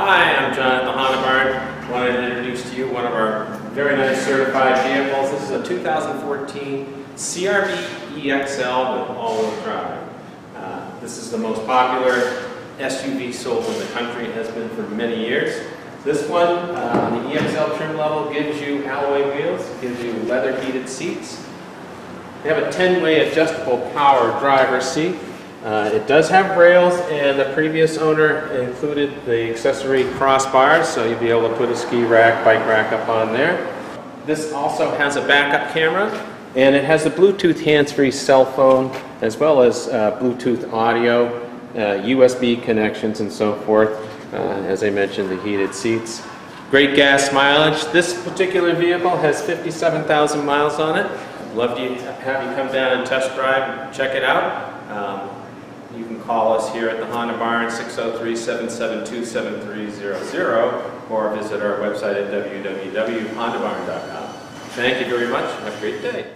Hi, I'm John at the Honda Barn. Wanted to introduce to you one of our very nice certified vehicles. This is a 2014 CRV EXL with all-wheel drive. Uh, This is the most popular SUV sold in the country, It has been for many years. This one, uh, the EXL trim level, gives you alloy wheels, gives you leather heated seats. They have a 10-way adjustable power driver seat. Uh, It does have rails, and the previous owner included the accessory crossbars, so you'll be able to put a ski rack, bike rack up on there. This also has a backup camera, and it has a Bluetooth hands-free cell phone, as well as uh, Bluetooth audio, uh, USB connections, and so forth. Uh, As I mentioned, the heated seats. Great gas mileage. This particular vehicle has 57,000 miles on it. Love to have you come down and test drive, and check it out. Um, You can call us here at the Honda Barn, 603-772-7300, or visit our website at www.hondabarn.com. Thank you very much. Have a great day.